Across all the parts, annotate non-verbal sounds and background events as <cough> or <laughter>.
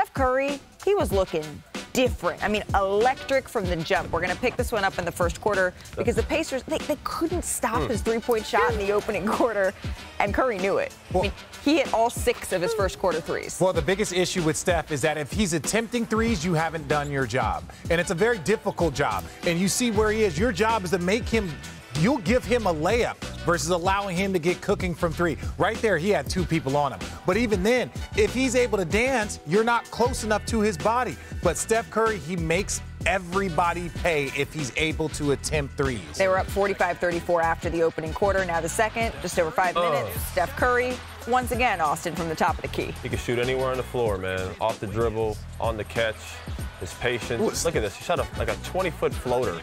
Steph Curry, he was looking different. I mean, electric from the jump. We're going to pick this one up in the first quarter because the Pacers, they, they couldn't stop his mm. three point shot in the opening quarter, and Curry knew it. I mean, he hit all six of his first quarter threes. Well, the biggest issue with Steph is that if he's attempting threes, you haven't done your job. And it's a very difficult job. And you see where he is. Your job is to make him you'll give him a layup versus allowing him to get cooking from three. Right there, he had two people on him. But even then, if he's able to dance, you're not close enough to his body. But Steph Curry, he makes everybody pay if he's able to attempt threes. They were up 45 34 after the opening quarter. Now the second, just over five oh. minutes. Steph Curry, once again, Austin from the top of the key. He can shoot anywhere on the floor, man. Off the dribble, on the catch, his patience. Look at this. He shot a, like a 20 foot floater.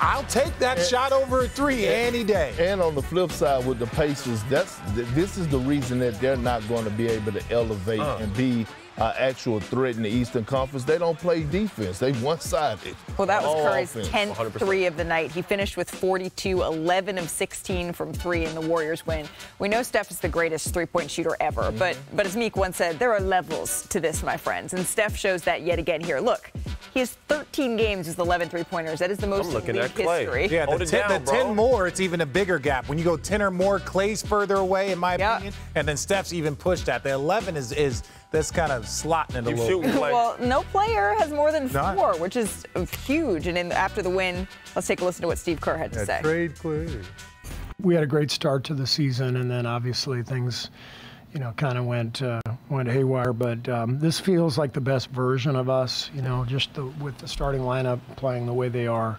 I'll take that shot over a three any day. And on the flip side with the Pacers, that's this is the reason that they're not going to be able to elevate Uh. and be uh, actual threat in the Eastern Conference. They don't play defense. They one-sided. Well, that was All Curry's offense. 10th 100%. three of the night. He finished with 42, 11 of 16 from three in the Warriors win. We know Steph is the greatest three-point shooter ever, Mm-hmm. but but as Meek once said, there are levels to this, my friends, and Steph shows that yet again here. Look, he has 13 games with 11 three-pointers. That is the most I'm in league at Clay. history. Yeah, Hold the, 10, down, the 10 more, it's even a bigger gap. When you go 10 or more, Clay's further away, in my Yeah. opinion, and then Steph's even pushed that. The 11 is is that's kind of slotting it a You little. shooting, Well, no player has more than None. four, which is huge. And in, after the win, let's take a listen to what Steve Kerr had to say. Trade Clay. we had a great start to the season, and then obviously things, you know, kind of went uh, went haywire. But um, this feels like the best version of us. You know, just the, with the starting lineup playing the way they are,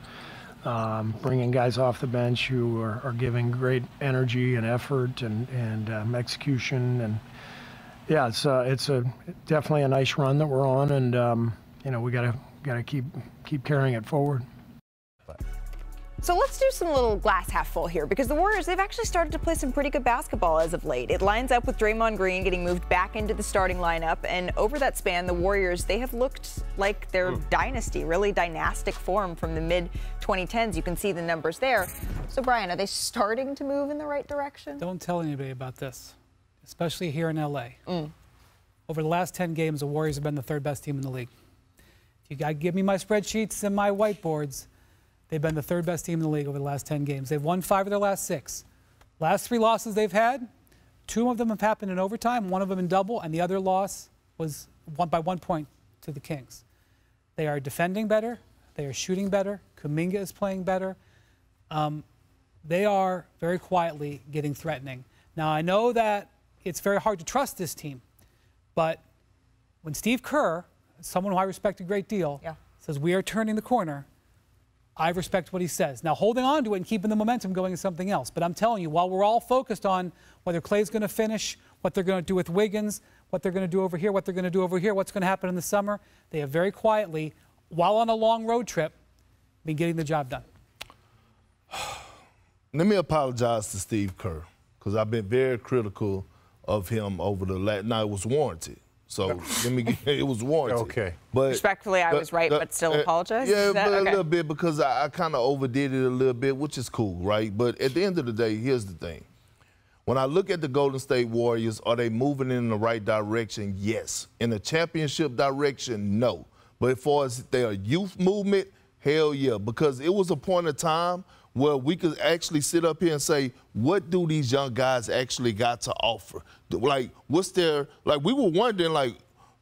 um, bringing guys off the bench who are, are giving great energy and effort and and um, execution. And yeah, it's uh, it's a definitely a nice run that we're on, and um, you know, we gotta gotta keep keep carrying it forward. So let's do some little glass half full here because the Warriors, they've actually started to play some pretty good basketball as of late. It lines up with Draymond Green getting moved back into the starting lineup. And over that span, the Warriors, they have looked like their hmm. dynasty, really dynastic form from the mid 2010s. You can see the numbers there. So, Brian, are they starting to move in the right direction? Don't tell anybody about this, especially here in LA. Mm. Over the last 10 games, the Warriors have been the third best team in the league. You got to give me my spreadsheets and my whiteboards, they've been the third best team in the league over the last 10 games. They've won five of their last six. Last three losses they've had, two of them have happened in overtime, one of them in double, and the other loss was one by one point to the Kings. They are defending better. They are shooting better. Kuminga is playing better um, they are very quietly getting threatening. Now, I know that it's very hard to trust this team, but when Steve Kerr, someone who I respect a great deal, Yeah. says we are turning the corner, I respect what he says. Now, holding on to it and keeping the momentum going is something else. But I'm telling you, while we're all focused on whether Clay's going to finish, what they're going to do with Wiggins, what they're going to do over here, what they're going to do over here, what's going to happen in the summer, they have very quietly, while on a long road trip, been getting the job done. <sighs> Let me apologize to Steve Kerr because I've been very critical of him over the last. Now it was warranted, so let me. Get, it was warranted. Okay. But Respectfully, I was right, but still uh, apologize? Yeah, but okay. a little bit because I, I kind of overdid it a little bit, which is cool, right? But at the end of the day, here's the thing. When I look at the Golden State Warriors, are they moving in the right direction? Yes. In the championship direction, no. But as far as their youth movement, hell yeah. Because it was a point of time where we could actually sit up here and say, what do these young guys actually got to offer? Like, what's their, like, we were wondering, like,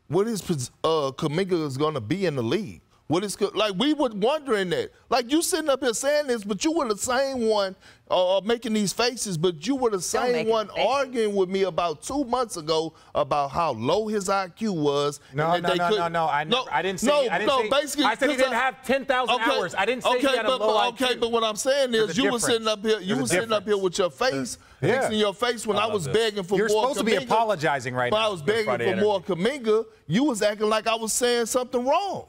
what is uh, Kuminga is going to be in the league? What is go- like we were wondering that. Like you sitting up here saying this, but you were the same one uh, making these faces, but you were the same one arguing with me about two months ago about how low his IQ was. No, and that no, they no, no, couldn't- no. I, never, I didn't say. No, I didn't no. say, basically, I said he 'cause didn't I- have 10,000 Okay, hours. I didn't say okay, he had a low but, IQ. Okay, but what I'm saying is, you were sitting up here. You were sitting up here with your face, Yeah. fixing your face when I, was begging for You're more. supposed to be apologizing right When now. I was begging Friday for more Kuminga, you was acting like I was saying something wrong.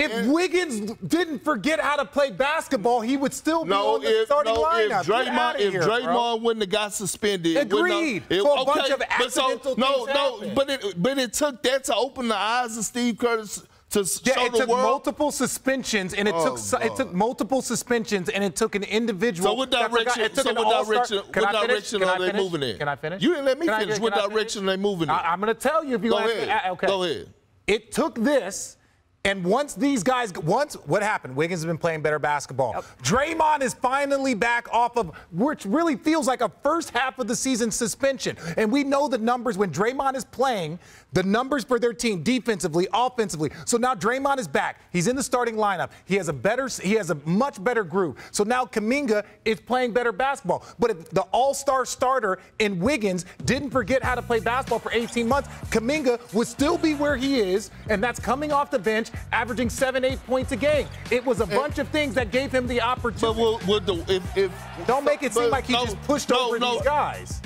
If Wiggins didn't forget how to play basketball, he would still be No, on the if, starting no, lineup. if Draymond, if here, bro. Draymond wouldn't have got suspended, Agreed. it- So a bunch of but so- accidental no, things no, happened. but it, but it took that to open the eyes of Steve Curtis to Yeah, show it the took world. multiple suspensions, and it Oh, took so- it took multiple suspensions, and it took an individual. So what forgot- direction? it took So what direction? What I direction are they moving in? Can I finish? You didn't let me Can finish. can What direction are they moving in? I, am going to tell you if you Go ahead. To, okay. Go ahead. It took this. And once these guys, once what happened? Wiggins has been playing better basketball. Yep. Draymond is finally back off of which really feels like a first half of the season suspension. And we know the numbers when Draymond is playing, the numbers for their team defensively, offensively. So now Draymond is back. He's in the starting lineup. He has a better, he has a much better group. So now Kuminga is playing better basketball. But if the all-star starter in Wiggins didn't forget how to play basketball for 18 months, Kuminga would still be where he is, and that's coming off the bench, averaging seven, eight points a game. It was a eh. bunch of things that gave him the opportunity. But will, will the, if, if, don't make it seem like he no, just pushed no, over no. these guys.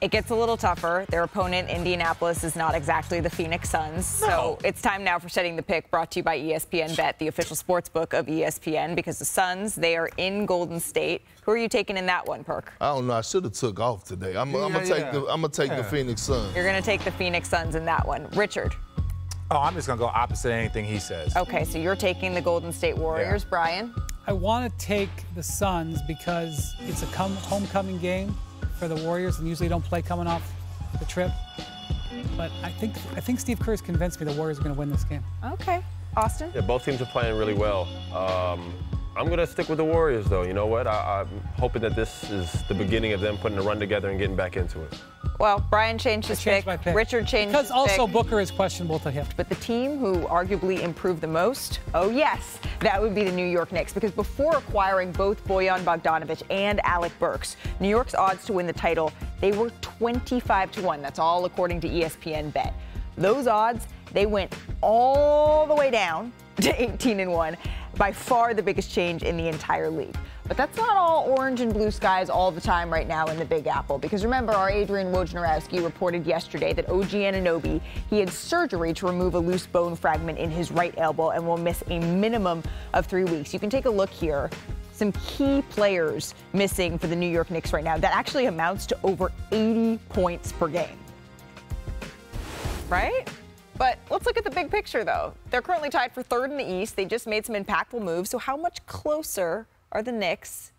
It gets a little tougher. Their opponent, Indianapolis, is not exactly the Phoenix Suns. No. So it's time now for setting the pick, brought to you by ESPN Bet, the official sports book of ESPN, because the Suns, they are in Golden State. Who are you taking in that one, Perk? I don't know. I should have took off today. I'm, yeah, I'm gonna take the I'm gonna take yeah. the Phoenix Suns. You're gonna take the Phoenix Suns in that one, Richard. Oh, I'm just gonna go opposite anything he says. Okay, so you're taking the Golden State Warriors, yeah. Brian. I want to take the Suns because it's a come, homecoming game for the Warriors, and usually don't play coming off the trip. But I think I think Steve Kerr's convinced me the Warriors are going to win this game. Okay, Austin. Yeah, both teams are playing really well. Um, I'm going to stick with the Warriors, though. You know what? I, am hoping that this is the beginning of them putting a run together and getting back into it. Well, Brian changed his pick. pick. Richard changed because also pick. Booker is questionable to him. But the team who arguably improved the most, oh yes, that would be the New York Knicks. Because before acquiring both Boyan Bogdanovich and Alec Burks, New York's odds to win the title they were 25 to one. That's all according to ESPN Bet. Those odds they went all the way down to 18 and 1, by far the biggest change in the entire league. But that's not all orange and blue skies all the time right now in the Big Apple. Because remember, our Adrian Wojnarowski reported yesterday that OG Anunoby, he had surgery to remove a loose bone fragment in his right elbow and will miss a minimum of three weeks. You can take a look here. Some key players missing for the New York Knicks right now. That actually amounts to over 80 points per game. Right? But let's look at the big picture, though. They're currently tied for third in the East. They just made some impactful moves. So, how much closer are the Knicks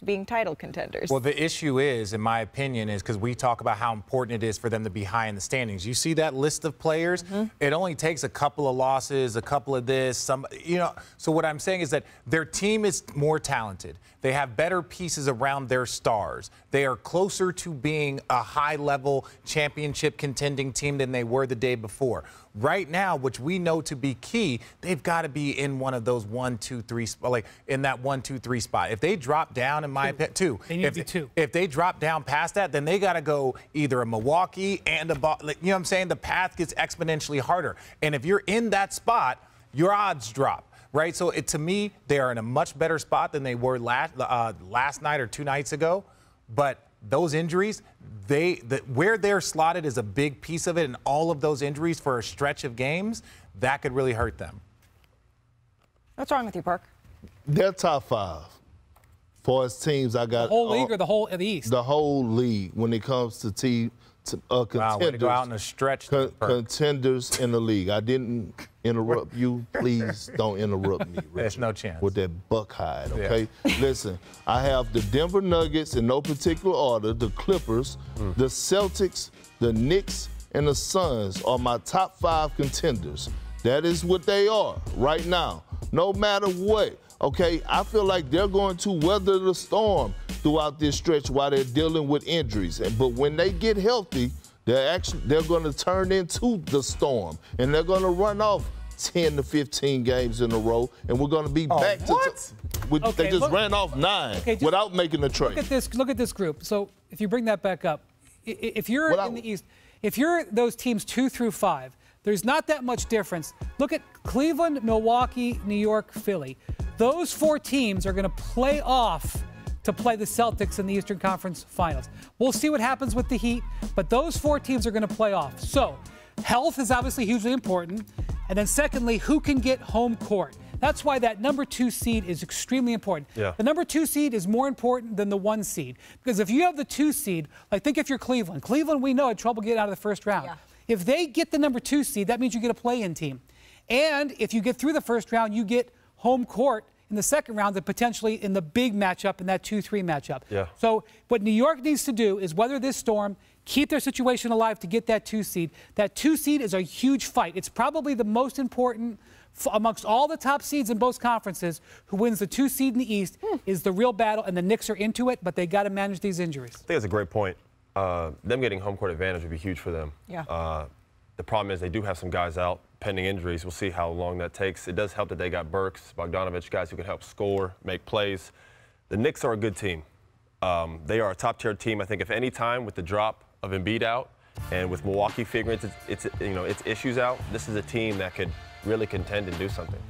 to being title contenders? Well, the issue is, in my opinion, is because we talk about how important it is for them to be high in the standings. You see that list of players? Mm-hmm. It only takes a couple of losses, a couple of this, some, you know. So what I'm saying is that their team is more talented. They have better pieces around their stars. They are closer to being a high level championship contending team than they were the day before. Right now, which we know to be key, they've got to be in one of those one, two, three, like in that one, two, three spot. If they drop down, in my opinion, two. They need if, to be two. If they drop down past that, then they got to go either a Milwaukee and a, you know what I'm saying? The path gets exponentially harder. And if you're in that spot, your odds drop right? So it, to me, they are in a much better spot than they were last uh, last night or two nights ago. But those injuries, they the, where they're slotted is a big piece of it, and all of those injuries for a stretch of games that could really hurt them. What's wrong with you, Park? They're top five. For as teams, I got the whole league uh, or the whole the East. The whole league when it comes to team to, uh, contenders. Wow, way to go out in a stretch. Con- contenders in the league. I didn't interrupt <laughs> you. Please don't interrupt me. Richard, There's no chance. With that buck hide, okay? Yeah. Listen, I have the Denver Nuggets in no particular order, the Clippers, mm. the Celtics, the Knicks, and the Suns are my top five contenders. That is what they are right now. No matter what. Okay, I feel like they're going to weather the storm throughout this stretch while they're dealing with injuries. But when they get healthy, they're actually they're going to turn into the storm, and they're going to run off 10 to 15 games in a row, and we're going to be oh, back to. What? T- with, okay, they just look, ran off nine okay, just without making a trade. Look at this. Look at this group. So if you bring that back up, if you're without, in the East, if you're those teams two through five, there's not that much difference. Look at Cleveland, Milwaukee, New York, Philly. Those four teams are going to play off to play the Celtics in the Eastern Conference Finals. We'll see what happens with the Heat, but those four teams are going to play off. So, health is obviously hugely important. And then, secondly, who can get home court? That's why that number two seed is extremely important. Yeah. The number two seed is more important than the one seed. Because if you have the two seed, like think if you're Cleveland. Cleveland, we know, had trouble getting out of the first round. Yeah. If they get the number two seed, that means you get a play in team. And if you get through the first round, you get home court in the second round and potentially in the big matchup in that 2 3 matchup. Yeah. So, what New York needs to do is weather this storm, keep their situation alive to get that two seed. That two seed is a huge fight. It's probably the most important amongst all the top seeds in both conferences. Who wins the two seed in the East hmm. is the real battle, and the Knicks are into it, but they got to manage these injuries. I think that's a great point. Uh, them getting home court advantage would be huge for them. Yeah. Uh, the problem is they do have some guys out pending injuries. We'll see how long that takes. It does help that they got Burks, Bogdanovich, guys who can help score, make plays. The Knicks are a good team. Um, they are a top-tier team. I think if any time with the drop of Embiid out and with Milwaukee figuring its, its, you know, its issues out, this is a team that could really contend and do something.